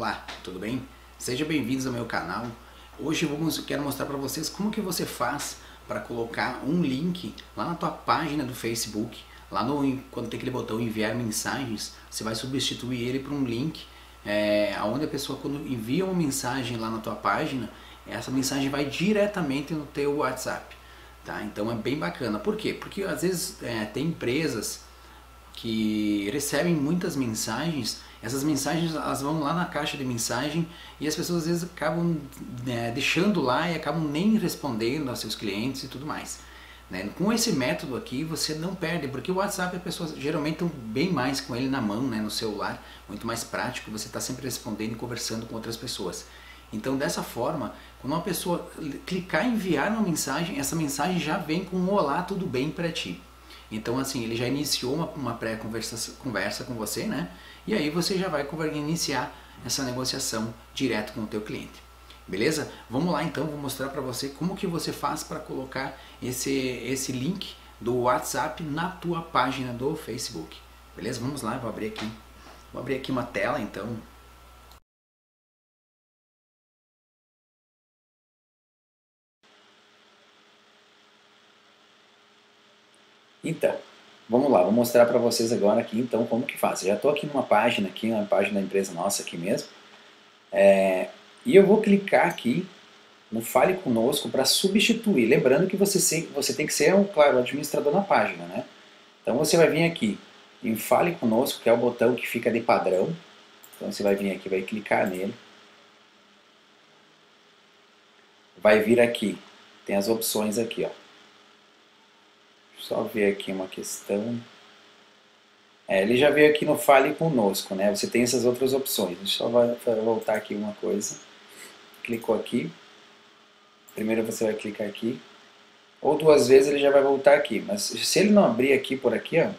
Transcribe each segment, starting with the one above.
Olá, tudo bem? Sejam bem-vindos ao meu canal. Hoje vamos, quero mostrar para vocês como que você faz para colocar um link lá na tua página do Facebook. Lá no, quando tem aquele botão enviar mensagens, você vai substituir ele por um link é, onde a pessoa quando envia uma mensagem lá na tua página, essa mensagem vai diretamente no teu WhatsApp. Tá? Então é bem bacana. Por quê? Porque às vezes é, tem empresas que recebem muitas mensagens, essas mensagens elas vão lá na caixa de mensagem e as pessoas às vezes acabam né, deixando lá e acabam nem respondendo aos seus clientes e tudo mais. Né? Com esse método aqui você não perde, porque o WhatsApp as pessoas geralmente estão bem mais com ele na mão, né, no celular, muito mais prático, você está sempre respondendo e conversando com outras pessoas. Então dessa forma, quando uma pessoa clicar em enviar uma mensagem, essa mensagem já vem com um olá, tudo bem para ti. Então, assim, ele já iniciou uma, uma pré-conversa conversa com você, né? E aí você já vai iniciar essa negociação direto com o teu cliente. Beleza? Vamos lá então, vou mostrar para você como que você faz para colocar esse, esse link do WhatsApp na tua página do Facebook. Beleza? Vamos lá, vou abrir aqui. Vou abrir aqui uma tela então Então, vamos lá, vou mostrar para vocês agora aqui então como que faz. Eu já estou aqui numa página, aqui na página da empresa nossa aqui mesmo, é, e eu vou clicar aqui no Fale Conosco para substituir. Lembrando que você, você tem que ser, um, claro, administrador na página, né? Então você vai vir aqui em Fale Conosco, que é o botão que fica de padrão. Então você vai vir aqui, vai clicar nele. Vai vir aqui, tem as opções aqui, ó. Só ver aqui uma questão. É, ele já veio aqui no Fale Conosco, né? Você tem essas outras opções. Deixa eu voltar aqui uma coisa. Clicou aqui. Primeiro você vai clicar aqui. Ou duas vezes ele já vai voltar aqui. Mas se ele não abrir aqui por aqui, ó.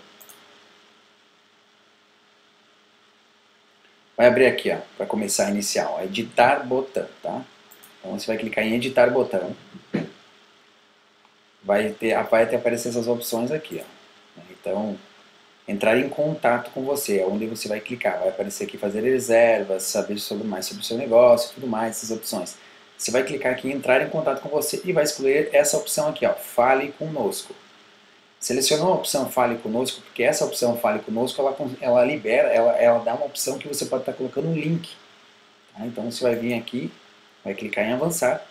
Vai abrir aqui, ó, para começar a iniciar, ó, editar botão, tá? Então você vai clicar em editar botão vai ter, vai ter aparecer essas opções aqui. Ó. Então, entrar em contato com você, é onde você vai clicar, vai aparecer aqui fazer reservas, saber sobre mais sobre o seu negócio, tudo mais, essas opções. Você vai clicar aqui em entrar em contato com você e vai escolher essa opção aqui, ó, fale conosco. Selecionou a opção fale conosco, porque essa opção fale conosco, ela, ela libera, ela, ela dá uma opção que você pode estar colocando um link. Tá? Então você vai vir aqui, vai clicar em avançar,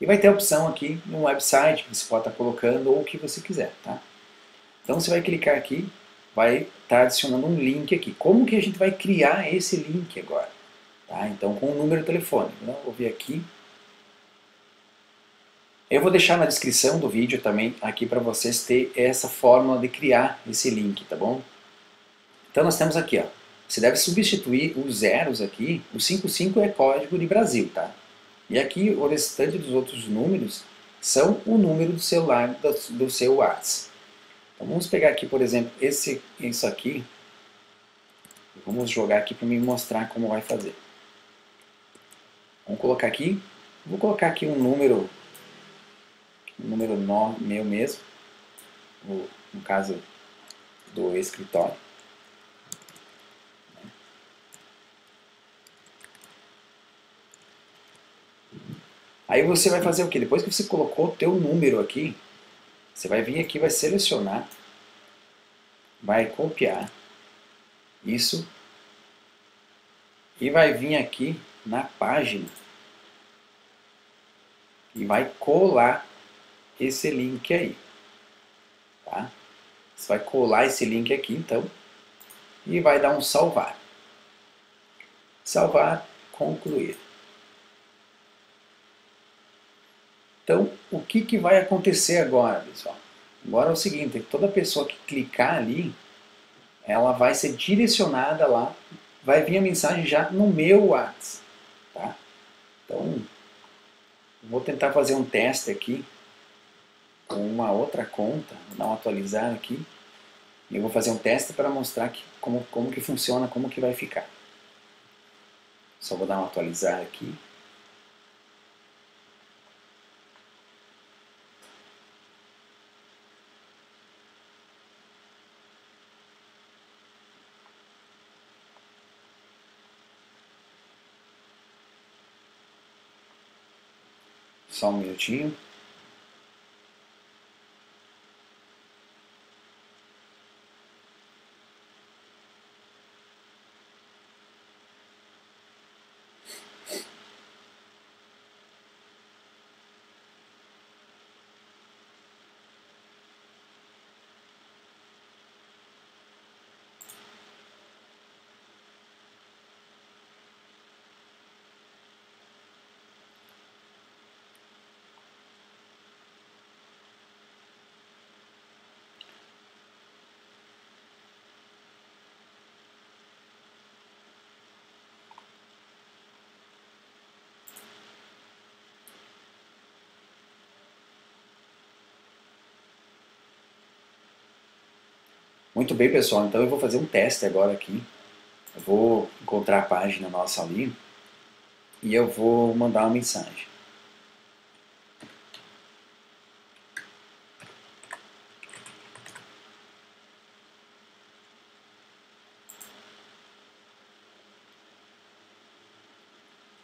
e vai ter a opção aqui no website que você pode estar colocando ou o que você quiser, tá? Então você vai clicar aqui, vai estar adicionando um link aqui. Como que a gente vai criar esse link agora? Tá? Então com o número telefone. Então, vou vir aqui. Eu vou deixar na descrição do vídeo também aqui para vocês ter essa fórmula de criar esse link, tá bom? Então nós temos aqui, ó. Você deve substituir os zeros aqui. O 55 é código de Brasil, tá? E aqui o restante dos outros números são o número do celular do, seu WhatsApp. Então vamos pegar aqui, por exemplo, esse, isso aqui. Vamos jogar aqui para me mostrar como vai fazer. Vamos colocar aqui. Vou colocar aqui um número, um número meu mesmo, no caso do escritório. Aí você vai fazer o que? Depois que você colocou o teu número aqui, você vai vir aqui, vai selecionar, vai copiar isso e vai vir aqui na página e vai colar esse link aí. Tá? Você vai colar esse link aqui então e vai dar um salvar. Salvar, concluir. Então, o que, que vai acontecer agora, pessoal? Agora é o seguinte, toda pessoa que clicar ali, ela vai ser direcionada lá, vai vir a mensagem já no meu WhatsApp, tá? Então, vou tentar fazer um teste aqui com uma outra conta, vou dar um atualizar aqui, eu vou fazer um teste para mostrar que, como, como que funciona, como que vai ficar. Só vou dar um atualizar aqui. Só um minutinho. Muito bem, pessoal. Então eu vou fazer um teste agora aqui. Eu vou encontrar a página nossa ali e eu vou mandar uma mensagem.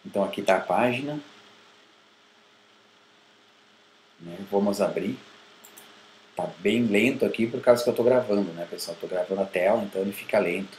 Então aqui está a página. Né? Vamos abrir. Tá bem lento aqui por causa que eu estou gravando, né, pessoal? Estou gravando a tela, então ele fica lento.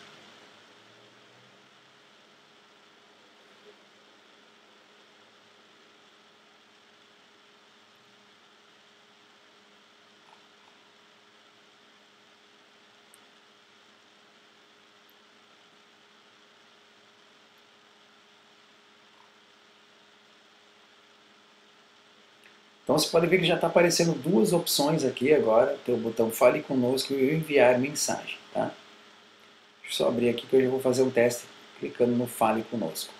Então você pode ver que já está aparecendo duas opções aqui agora. Tem o botão Fale Conosco e Enviar Mensagem. Tá? Deixa eu só abrir aqui que eu já vou fazer um teste clicando no Fale Conosco.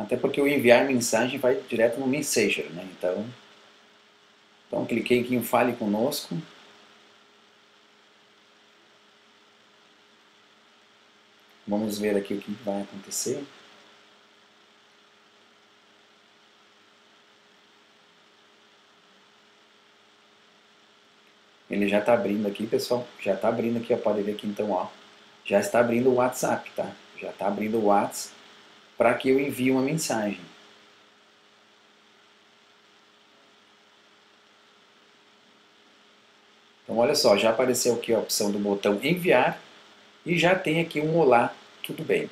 Até porque o enviar mensagem vai direto no Messenger, né? Então, então cliquei aqui em Fale Conosco. Vamos ver aqui o que vai acontecer. Ele já está abrindo aqui, pessoal. Já está abrindo aqui, ó, pode ver aqui então, ó. Já está abrindo o WhatsApp, tá? Já está abrindo o WhatsApp para que eu envie uma mensagem. Então olha só, já apareceu aqui a opção do botão enviar e já tem aqui um olá, tudo bem.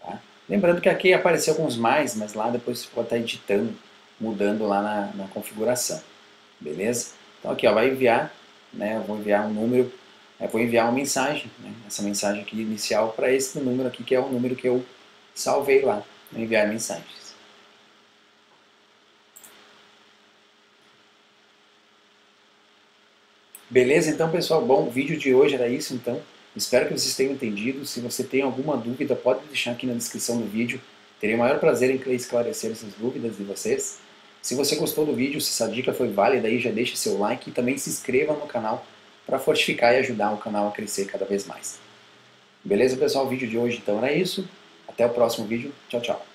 Tá? Lembrando que aqui apareceu alguns mais, mas lá depois você pode estar editando, mudando lá na, na configuração. Beleza? Então aqui ó, vai enviar, né, eu vou enviar um número, eu vou enviar uma mensagem, né, essa mensagem aqui inicial para esse número aqui que é o número que eu salvei lá no enviar mensagens. Beleza? Então, pessoal, bom, o vídeo de hoje era isso, então. Espero que vocês tenham entendido. Se você tem alguma dúvida, pode deixar aqui na descrição do vídeo. Terei o maior prazer em esclarecer essas dúvidas de vocês. Se você gostou do vídeo, se essa dica foi válida, aí já deixe seu like e também se inscreva no canal para fortificar e ajudar o canal a crescer cada vez mais. Beleza, pessoal? O vídeo de hoje então era isso. Até o próximo vídeo. Tchau, tchau.